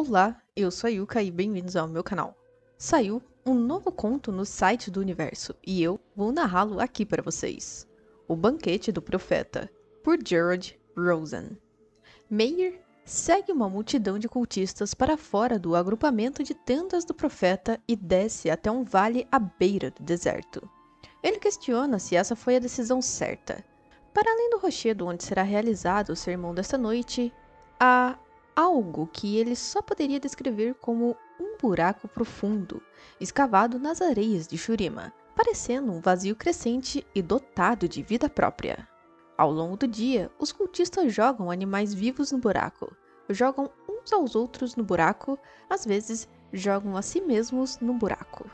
Olá, eu sou a Yuka e bem-vindos ao meu canal. Saiu um novo conto no site do universo e eu vou narrá-lo aqui para vocês. O Banquete do Profeta, por Gerard Rosen. Meyer segue uma multidão de cultistas para fora do agrupamento de tendas do profeta e desce até um vale à beira do deserto. Ele questiona se essa foi a decisão certa. Para além do rochedo onde será realizado o sermão desta noite, há algo que ele só poderia descrever como um buraco profundo, escavado nas areias de Shurima, parecendo um vazio crescente e dotado de vida própria. Ao longo do dia, os cultistas jogam animais vivos no buraco, jogam uns aos outros no buraco, às vezes jogam a si mesmos no buraco.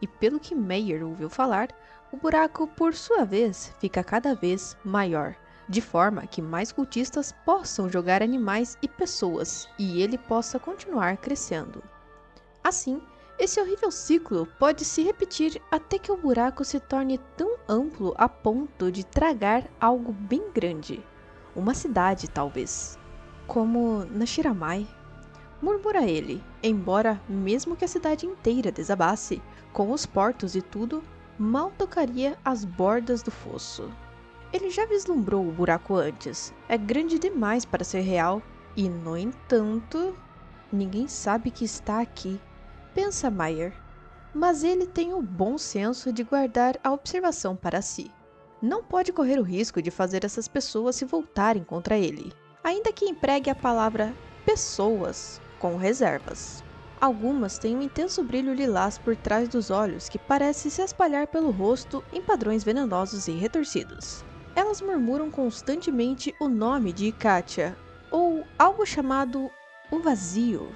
E pelo que Meyer ouviu falar, o buraco, por sua vez, fica cada vez maior de forma que mais cultistas possam jogar animais e pessoas e ele possa continuar crescendo. Assim, esse horrível ciclo pode se repetir até que o buraco se torne tão amplo a ponto de tragar algo bem grande. Uma cidade, talvez. Como Nashiramai. Murmura ele, embora, mesmo que a cidade inteira desabasse, com os portos e tudo, mal tocaria as bordas do fosso. Ele já vislumbrou o buraco antes. É grande demais para ser real. E, no entanto, ninguém sabe que está aqui. Pensa Meyer. Mas ele tem o bom senso de guardar a observação para si. Não pode correr o risco de fazer essas pessoas se voltarem contra ele, ainda que empregue a palavra pessoas com reservas. Algumas têm um intenso brilho lilás por trás dos olhos que parece se espalhar pelo rosto em padrões venenosos e retorcidos. Elas murmuram constantemente o nome de Katia, ou algo chamado o vazio.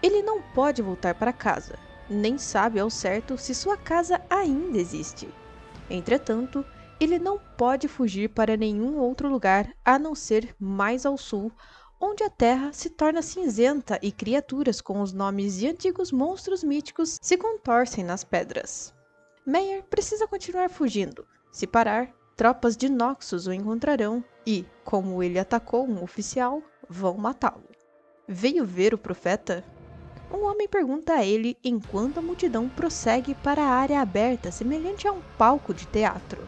Ele não pode voltar para casa, nem sabe ao certo se sua casa ainda existe. Entretanto, ele não pode fugir para nenhum outro lugar a não ser mais ao sul, onde a terra se torna cinzenta e criaturas com os nomes de antigos monstros míticos se contorcem nas pedras. Meyer precisa continuar fugindo. Se parar, tropas de Noxus o encontrarão e, como ele atacou um oficial, vão matá-lo. Veio ver o profeta? Um homem pergunta a ele enquanto a multidão prossegue para a área aberta semelhante a um palco de teatro.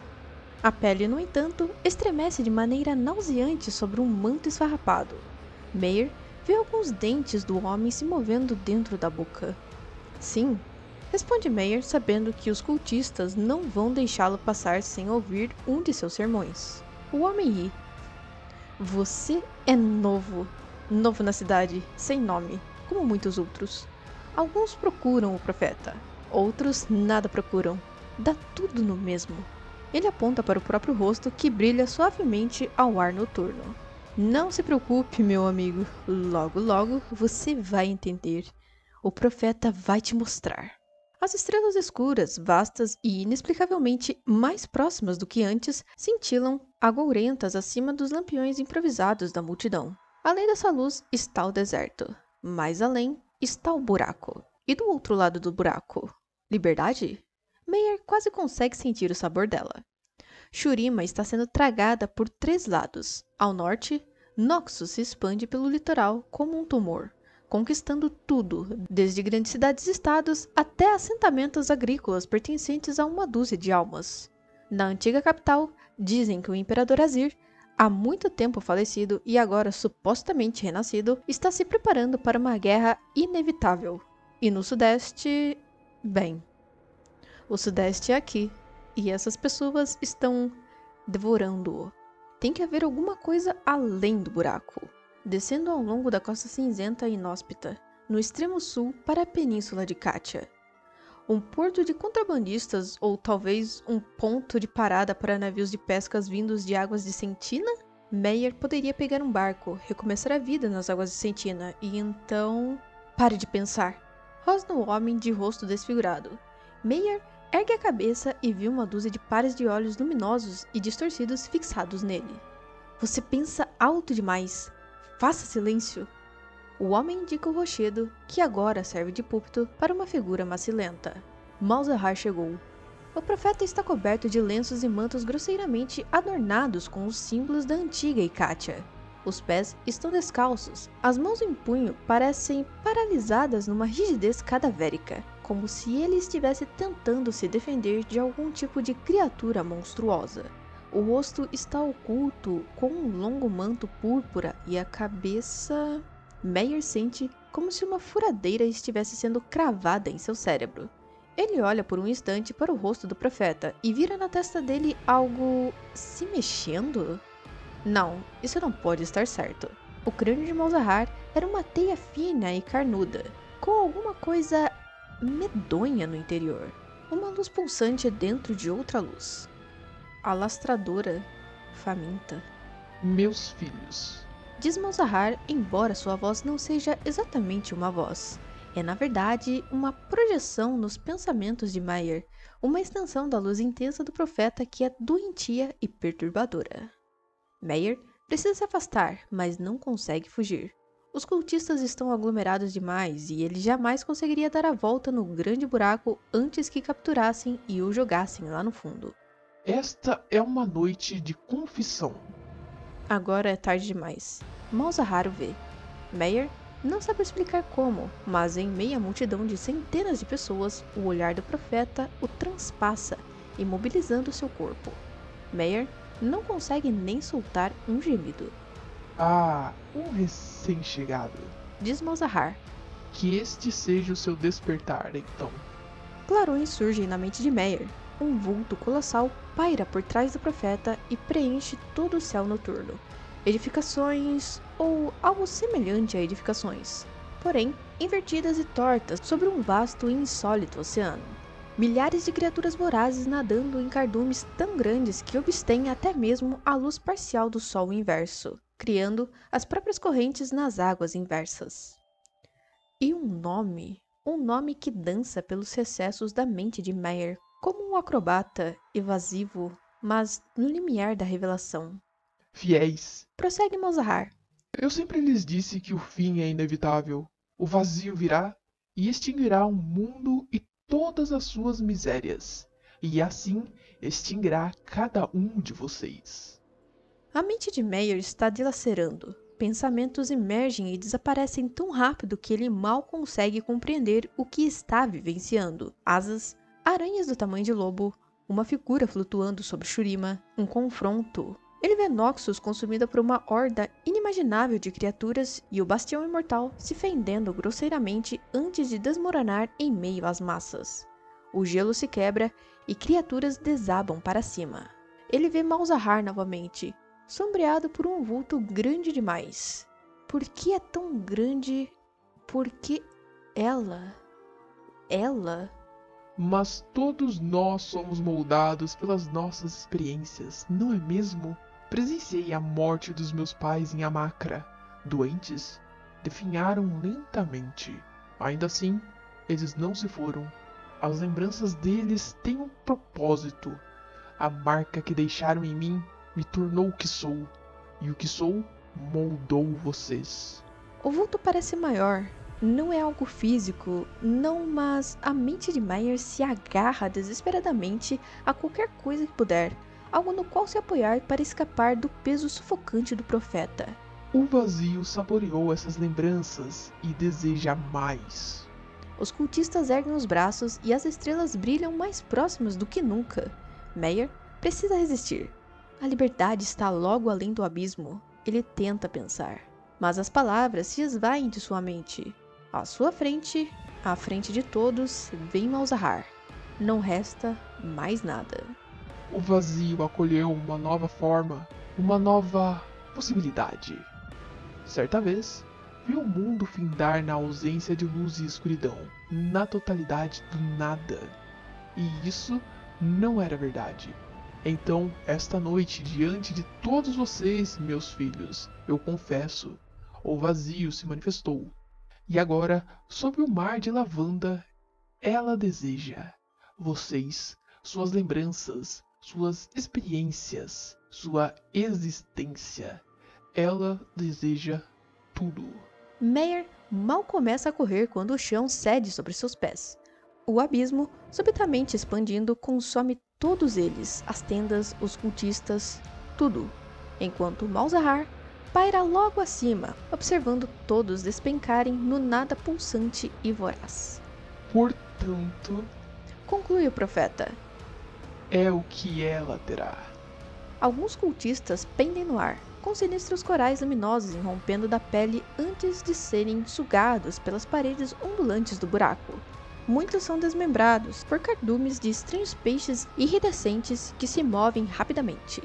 A pele, no entanto, estremece de maneira nauseante sobre um manto esfarrapado. Meyer vê alguns dentes do homem se movendo dentro da boca. Sim, Responde Meyer sabendo que os cultistas não vão deixá-lo passar sem ouvir um de seus sermões. O homem ri. Você é novo. Novo na cidade, sem nome, como muitos outros. Alguns procuram o profeta, outros nada procuram. Dá tudo no mesmo. Ele aponta para o próprio rosto que brilha suavemente ao ar noturno. Não se preocupe, meu amigo. Logo, logo você vai entender. O profeta vai te mostrar. As estrelas escuras, vastas e inexplicavelmente mais próximas do que antes, cintilam agourentas acima dos lampiões improvisados da multidão. Além dessa luz está o deserto. Mais além está o buraco. E do outro lado do buraco? Liberdade? Meyer quase consegue sentir o sabor dela. Shurima está sendo tragada por três lados. Ao norte, Noxus se expande pelo litoral como um tumor conquistando tudo, desde grandes cidades-estados até assentamentos agrícolas pertencentes a uma dúzia de almas. Na antiga capital, dizem que o imperador Azir, há muito tempo falecido e agora supostamente renascido, está se preparando para uma guerra inevitável. E no sudeste, bem, o sudeste é aqui, e essas pessoas estão devorando-o. Tem que haver alguma coisa além do buraco descendo ao longo da costa cinzenta e inóspita, no extremo sul para a península de Katia. Um porto de contrabandistas ou talvez um ponto de parada para navios de pescas vindos de águas de Sentina? Meyer poderia pegar um barco, recomeçar a vida nas águas de Sentina e então. Pare de pensar. Rosna o homem de rosto desfigurado. Meyer ergue a cabeça e viu uma dúzia de pares de olhos luminosos e distorcidos fixados nele. Você pensa alto demais. Faça silêncio! O homem indica o rochedo, que agora serve de púlpito para uma figura macilenta. Malzahar chegou. O profeta está coberto de lenços e mantos grosseiramente adornados com os símbolos da antiga Ikatia. Os pés estão descalços, as mãos em punho parecem paralisadas numa rigidez cadavérica, como se ele estivesse tentando se defender de algum tipo de criatura monstruosa. O rosto está oculto com um longo manto púrpura e a cabeça. Meyer sente como se uma furadeira estivesse sendo cravada em seu cérebro. Ele olha por um instante para o rosto do profeta e vira na testa dele algo se mexendo. Não, isso não pode estar certo. O crânio de Malzahar era uma teia fina e carnuda, com alguma coisa medonha no interior. Uma luz pulsante dentro de outra luz alastradora, faminta. Meus filhos. Diz Malzahar, embora sua voz não seja exatamente uma voz. É, na verdade, uma projeção nos pensamentos de Meyer, uma extensão da luz intensa do profeta que é doentia e perturbadora. Meyer precisa se afastar, mas não consegue fugir. Os cultistas estão aglomerados demais e ele jamais conseguiria dar a volta no grande buraco antes que capturassem e o jogassem lá no fundo. Esta é uma noite de confissão. Agora é tarde demais. Malzahar vê. Meyer não sabe explicar como, mas em meia multidão de centenas de pessoas, o olhar do profeta o transpassa, imobilizando seu corpo. Meyer não consegue nem soltar um gemido. Ah, um recém-chegado. Diz Malzahar. Que este seja o seu despertar, então. Clarões surgem na mente de Meyer, um vulto colossal paira por trás do profeta e preenche todo o céu noturno. Edificações, ou algo semelhante a edificações, porém invertidas e tortas sobre um vasto e insólito oceano. Milhares de criaturas vorazes nadando em cardumes tão grandes que obstêm até mesmo a luz parcial do sol inverso, criando as próprias correntes nas águas inversas. E um nome, um nome que dança pelos recessos da mente de Meyer como um acrobata evasivo, mas no limiar da revelação. Fiéis. Prossegue Mozart. Eu sempre lhes disse que o fim é inevitável. O vazio virá e extinguirá o mundo e todas as suas misérias. E assim extinguirá cada um de vocês. A mente de Meyer está dilacerando. Pensamentos emergem e desaparecem tão rápido que ele mal consegue compreender o que está vivenciando. Asas, aranhas do tamanho de lobo, uma figura flutuando sobre Shurima, um confronto. Ele vê Noxus consumida por uma horda inimaginável de criaturas e o Bastião Imortal se fendendo grosseiramente antes de desmoronar em meio às massas. O gelo se quebra e criaturas desabam para cima. Ele vê Malzahar novamente, sombreado por um vulto grande demais. Por que é tão grande? Por que ela? Ela? Mas todos nós somos moldados pelas nossas experiências, não é mesmo? Presenciei a morte dos meus pais em Amacra. Doentes, definharam lentamente. Ainda assim, eles não se foram. As lembranças deles têm um propósito. A marca que deixaram em mim me tornou o que sou, e o que sou moldou vocês. O vulto parece maior, não é algo físico, não, mas a mente de Meyer se agarra desesperadamente a qualquer coisa que puder, algo no qual se apoiar para escapar do peso sufocante do profeta. O vazio saboreou essas lembranças e deseja mais. Os cultistas erguem os braços e as estrelas brilham mais próximas do que nunca. Meyer precisa resistir. A liberdade está logo além do abismo. Ele tenta pensar, mas as palavras se esvaem de sua mente. À sua frente, à frente de todos, vem Malzahar. Não resta mais nada. O vazio acolheu uma nova forma, uma nova possibilidade. Certa vez, viu o mundo findar na ausência de luz e escuridão, na totalidade do nada. E isso não era verdade. Então, esta noite, diante de todos vocês, meus filhos, eu confesso, o vazio se manifestou e agora, sob o mar de lavanda, ela deseja vocês, suas lembranças, suas experiências, sua existência. Ela deseja tudo. Meyer mal começa a correr quando o chão cede sobre seus pés. O abismo, subitamente expandindo, consome todos eles, as tendas, os cultistas, tudo, enquanto Malzahar paira logo acima, observando todos despencarem no nada pulsante e voraz. Portanto, Conclui o profeta. é o que ela terá. Alguns cultistas pendem no ar, com sinistros corais luminosos irrompendo da pele antes de serem sugados pelas paredes ondulantes do buraco. Muitos são desmembrados por cardumes de estranhos peixes iridescentes que se movem rapidamente.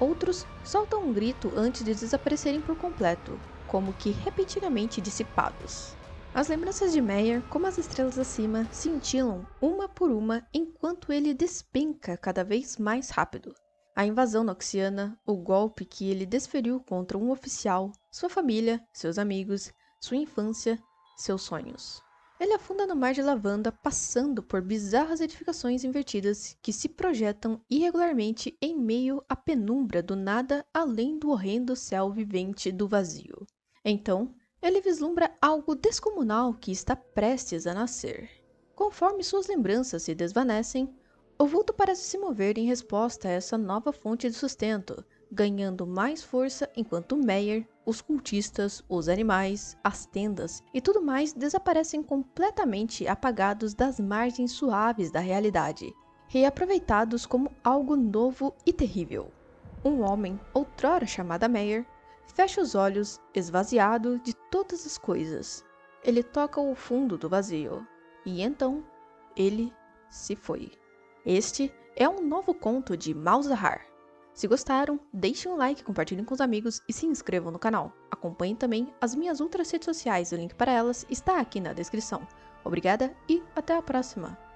Outros soltam um grito antes de desaparecerem por completo, como que repentinamente dissipados. As lembranças de Meyer, como as estrelas acima, cintilam uma por uma enquanto ele despenca cada vez mais rápido. A invasão noxiana, o golpe que ele desferiu contra um oficial, sua família, seus amigos, sua infância, seus sonhos. Ele afunda no mar de lavanda, passando por bizarras edificações invertidas que se projetam irregularmente em meio à penumbra do nada além do horrendo céu vivente do vazio. Então, ele vislumbra algo descomunal que está prestes a nascer. Conforme suas lembranças se desvanecem, o vulto parece se mover em resposta a essa nova fonte de sustento, ganhando mais força enquanto Meyer, os cultistas, os animais, as tendas e tudo mais desaparecem completamente apagados das margens suaves da realidade, reaproveitados como algo novo e terrível. Um homem, outrora chamado Meyer, fecha os olhos, esvaziado de todas as coisas. Ele toca o fundo do vazio, e então ele se foi. Este é um novo conto de Malzahar. Se gostaram, deixem um like, compartilhem com os amigos e se inscrevam no canal. Acompanhem também as minhas outras redes sociais, o link para elas está aqui na descrição. Obrigada e até a próxima!